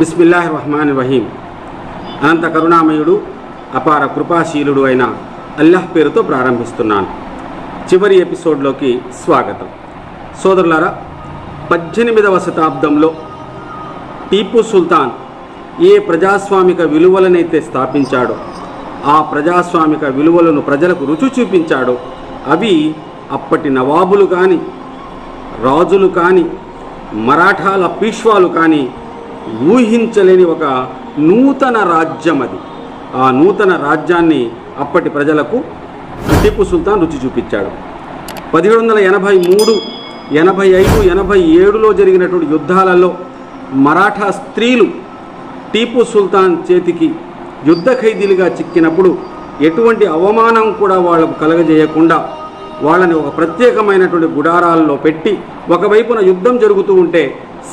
బిస్మిల్లాహ్ రహమాన్ రహీం అనంత కరుణామయుడు అపార కృపాశీలుడు అయిన అల్లాహ్ పేరుతో ప్రారంభిస్తున్నాను. చివరి ఎపిసోడ్లోకి స్వాగతం. సోదరులారా పద్దెనిమిదవ శతాబ్దంలో టీపు సుల్తాన్ ఏ ప్రజాస్వామిక విలువలనైతే స్థాపించాడో ఆ ప్రజాస్వామిక విలువలను ప్రజలకు రుచి చూపించాడో అవి అప్పటి నవాబులు కానీ రాజులు కానీ మరాఠాల పీష్వాలు కానీ ఊహించలేని ఒక నూతన రాజ్యం అది ఆ నూతన రాజ్యాన్ని అప్పటి ప్రజలకు టిప్పు సుల్తాన్ రుచి చూపించాడు. పదిహేడు వందల ఎనభై మూడు ఎనభై ఐదు ఎనభై ఏడులో జరిగినటువంటి యుద్ధాలలో మరాఠా స్త్రీలు టీపు సుల్తాన్ చేతికి యుద్ధ ఖైదీలుగా చిక్కినప్పుడు ఎటువంటి అవమానం కూడా వాళ్ళకు కలగజేయకుండా వాళ్ళని ఒక ప్రత్యేకమైనటువంటి గుడారాల్లో పెట్టి ఒకవైపున యుద్ధం జరుగుతూ ఉంటే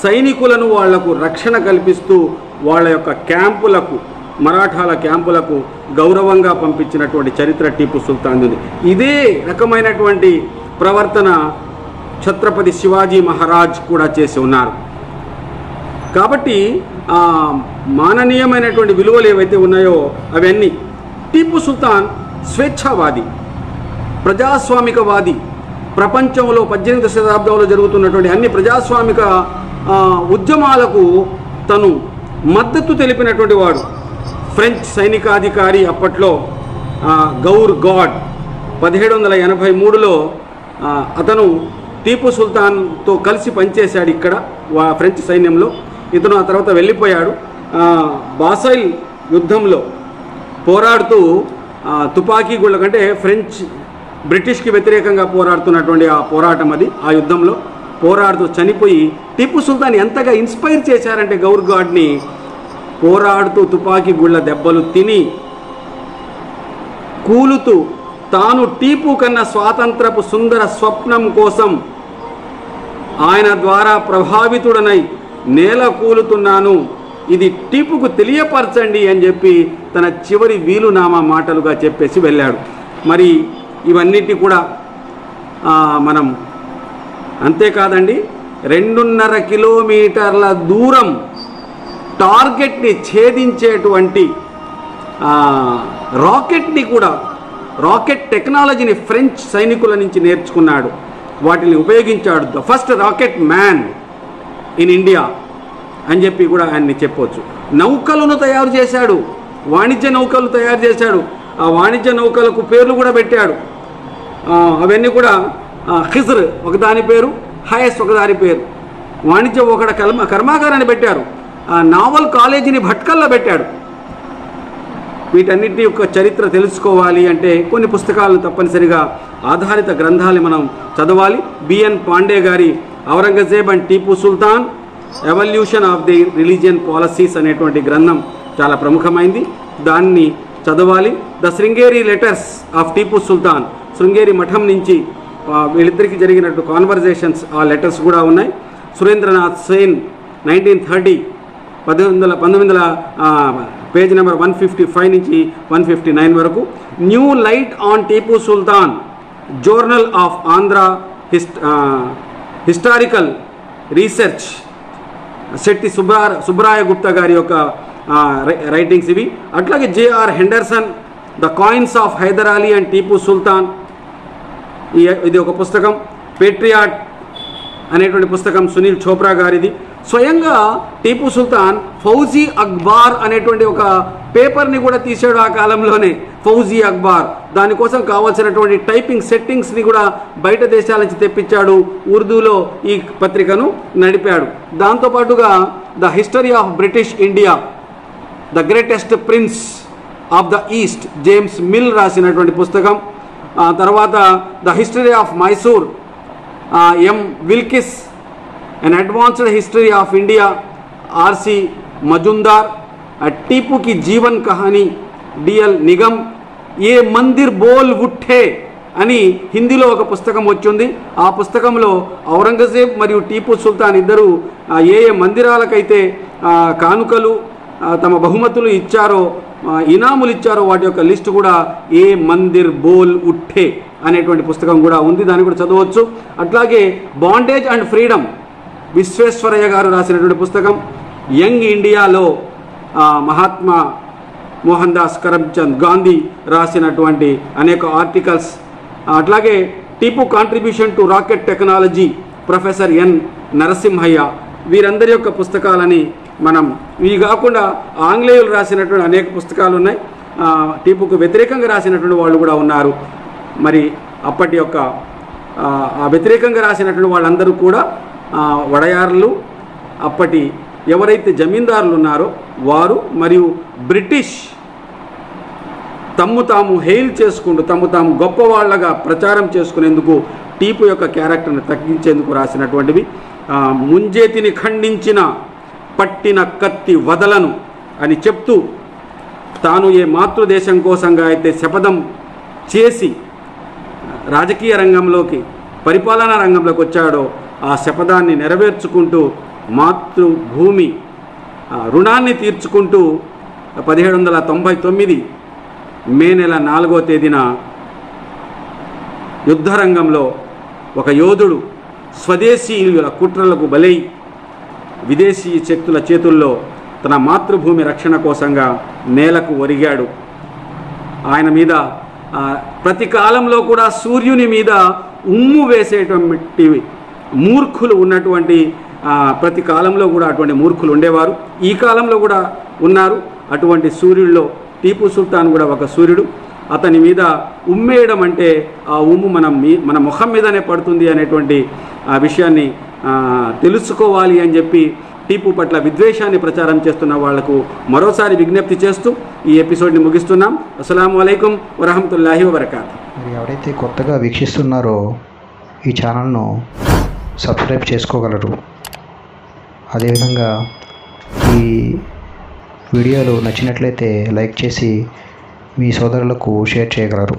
సైనికులను వాళ్ళకు రక్షణ కల్పిస్తూ వాళ్ళ యొక్క క్యాంపులకు మరాఠాల క్యాంపులకు గౌరవంగా పంపించినటువంటి చరిత్ర టీపు సుల్తాన్ ఉంది. ఇదే రకమైనటువంటి ప్రవర్తన ఛత్రపతి శివాజీ మహారాజ్ కూడా చేసి ఉన్నారు. కాబట్టి మాననీయమైనటువంటి విలువలు ఏవైతే ఉన్నాయో అవన్నీ టీపు సుల్తాన్ స్వేచ్ఛావాది ప్రజాస్వామికవాది. ప్రపంచంలో పద్దెనిమిది శతాబ్దంలో జరుగుతున్నటువంటి అన్ని ప్రజాస్వామిక ఉద్యమాలకు తను మద్దతు తెలిపినటువంటి వాడు. ఫ్రెంచ్ సైనికాధికారి అప్పట్లో గౌర్ గాడ్. పదిహేడు వందల ఎనభై మూడులో అతను టీపు సుల్తాన్తో కలిసి పనిచేశాడు ఇక్కడ వా- ఫ్రెంచ్ సైన్యంలో. ఇతను ఆ తర్వాత వెళ్ళిపోయాడు. బాసైల్ యుద్ధంలో పోరాడుతూ తుపాకీ గుళ్ళ కంటే ఫ్రెంచ్ బ్రిటిష్కి వ్యతిరేకంగా పోరాడుతున్నటువంటి ఆ పోరాటం అది ఆ యుద్ధంలో. పోరాడుతూ చనిపోయి టిప్పు సుల్తాన్ ఎంతగా ఇన్స్పైర్ చేశారంటే గౌర్ గాడ్ని. పోరాడుతూ తుపాకీ గుళ్ళ దెబ్బలు తిని కూలుతూ తాను టీపు కన్నా స్వాతంత్రపు సుందర స్వప్నం కోసం ఆయన ద్వారా ప్రభావితుడనై నేల కూలుతున్నాను. ఇది టీపుకు తెలియపరచండి అని చెప్పి తన చివరి వీలునామా మాటలుగా చెప్పేసి వెళ్ళాడు. మరి ఇవన్నిటి కూడా మనం అంతేకాదండి రెండున్నర కిలోమీటర్ల దూరం టార్గెట్ని ఛేదించేటువంటి రాకెట్ని కూడా రాకెట్ టెక్నాలజీని ఫ్రెంచ్ సైనికుల నుంచి నేర్చుకున్నాడు. వాటిని ఉపయోగించాడు. The first rocket man in India అని చెప్పి కూడా ఆయన్ని చెప్పవచ్చు నౌకలను తయారు చేశాడు. వాణిజ్య నౌకలు తయారు చేశాడు. ఆ వాణిజ్య నౌకలకు పేర్లు కూడా పెట్టాడు. అవన్నీ కూడా ఖిజర్ ఒకదాని పేరు హయస్ ఒకదాని పేరు. వాణిజ్య ఒకడ కర్మ కర్మాగారాన్ని పెట్టారు. ఆ నావల్ కాలేజీని భట్కల్లో పెట్టాడు. వీటన్నిటి యొక్క చరిత్ర తెలుసుకోవాలి అంటే కొన్ని పుస్తకాలను తప్పనిసరిగా ఆధారిత గ్రంథాలు మనం చదవాలి. బిఎన్ పాండే గారి Aurangzeb and Tipu Sultan evolution of the religion policies అనేటువంటి గ్రంథం చాలా ప్రముఖమైంది. దాన్ని చదవాలి. The Sringeri letters of Tipu Sultan. Sringeri Math నుంచి వీళ్ళిద్దరికి జరిగినట్టు కాన్వర్జేషన్స్ ఆ లెటర్స్ కూడా ఉన్నాయి. సురేంద్రనాథ్ సేన్ నైన్టీన్ థర్టీ పద్దెనిమిది వందల పంతొమ్మిది వందల page number one fifty five నుంచి వన్ ఫిఫ్టీ నైన్ వరకు. New light on Tipu Sultan journal of Andhra hist historical research Shetty Subra Subraya Gupta గారి యొక్క రై- రైటింగ్స్ ఇవి. అట్లాగే JR Henderson the coins of Hyder Ali and Tipu Sultan ఇది ఒక పుస్తకం పేట్రియాట్ అనేటువంటి పుస్తకం సునీల్ చోప్రా గారిది. స్వయంగా టీపు సుల్తాన్ ఫౌజీ అక్బార్ అనేటువంటి ఒక పేపర్ని కూడా తీసాడు ఆ కాలంలోనే ఫౌజీ అక్బార్. దానికోసం కావాల్సినటువంటి టైపింగ్ సెట్టింగ్స్ని కూడా బయట దేశాల నుంచి తెప్పించాడు ఉర్దూలో ఈ పత్రికను నడిపాడు. దాంతోపాటుగా the history of British India the greatest prince of the east James Mill రాసినటువంటి పుస్తకం. తర్వాత the history of Mysore M Wilks an advanced history of India RC Majumdar టీపుకి Jeevan Kahani DL Nigam ఏ మందిర్ బోల్ ఉఠే అని హిందీలో ఒక పుస్తకం వచ్చింది. ఆ పుస్తకంలో ఔరంగజేబ్ మరియు టీపు సుల్తాన్ ఇద్దరు ఏ ఏ మందిరాలకైతే కానుకలు తమ బహుమతులు ఇచ్చారో ఇనాములు ఇచ్చారో వాటి యొక్క లిస్టు కూడా ఏ మందిర్ బోల్ ఉట్టే అనేటువంటి పుస్తకం కూడా ఉంది. దాన్ని కూడా చదవచ్చు. అట్లాగే బాండేజ్ అండ్ ఫ్రీడమ్ విశ్వేశ్వరయ్య గారు రాసినటువంటి పుస్తకం యంగ్ ఇండియాలో మహాత్మా మోహన్ దాస్ కరమ్చంద్ గాంధీ రాసినటువంటి అనేక ఆర్టికల్స్. అట్లాగే Tipu contribution to rocket technology professor N Narasimhaiah వీరందరి యొక్క పుస్తకాలని మనం ఇవి కాకుండా ఆంగ్లేయులు రాసినటువంటి అనేక పుస్తకాలు ఉన్నాయి. టీపుకు వ్యతిరేకంగా రాసినటువంటి వాళ్ళు కూడా ఉన్నారు. మరి అప్పటి యొక్క వ్యతిరేకంగా రాసినటువంటి వాళ్ళందరూ కూడా వడయార్లు వడయారులు అప్పటి ఎవరైతే జమీందారులు ఉన్నారో వారు మరియు బ్రిటిష్ తమ్ము తాము హెయిల్ చేసుకుంటూ తమ్ము తాము గొప్పవాళ్ళగా ప్రచారం చేసుకునేందుకు టీపు యొక్క క్యారెక్టర్ని తగ్గించేందుకు రాసినటువంటివి. ముంజేతిని ఖండించిన పట్టిన కత్తి వదలను అని చెప్తూ తాను ఏ మాతృదేశం కోసంగా అయితే శపథం చేసి రాజకీయ రంగంలోకి పరిపాలనా రంగంలోకి వచ్చాడో ఆ శపథాన్ని నెరవేర్చుకుంటూ మాతృభూమి రుణాన్ని తీర్చుకుంటూ పదిహేడు వందల తొంభై తొమ్మిది మే నెల నాలుగో తేదీన యుద్ధరంగంలో ఒక యోధుడు స్వదేశీయుల కుట్రలకు బలై విదేశీ శక్తుల చేతుల్లో తన మాతృభూమి రక్షణ కోసంగా నేలకు ఒరిగాడు. ఆయన మీద ప్రతి కాలంలో కూడా సూర్యుని మీద ఉమ్ము వేసేటువంటి మూర్ఖులు ఉన్నటువంటి ప్రతి కాలంలో కూడా అటువంటి మూర్ఖులు ఉండేవారు. ఈ కాలంలో కూడా ఉన్నారు. అటువంటి సూర్యుల్లో టీపు సుల్తాన్ కూడా ఒక సూర్యుడు. అతని మీద ఉమ్మేయడం అంటే ఆ ఉమ్ము మనం మీ మన ముఖం మీదనే పడుతుంది అనేటువంటి ఆ విషయాన్ని తెలుసుకోవాలి అని చెప్పి టీపు పట్ల విద్వేషాన్ని ప్రచారం చేస్తున్న వాళ్ళకు మరోసారి విజ్ఞప్తి చేస్తూ ఈ ఎపిసోడ్ని ముగిస్తున్నాం. అస్సలం అయికం వరహమతుల్లాహి వబర్కాతు. మీరు ఎవరైతే కొత్తగా వీక్షిస్తున్నారో ఈ ఛానల్ను సబ్స్క్రైబ్ చేసుకోగలరు. అదేవిధంగా ఈ వీడియోలు నచ్చినట్లయితే లైక్ చేసి మీ సోదరులకు షేర్ చేయగలరు.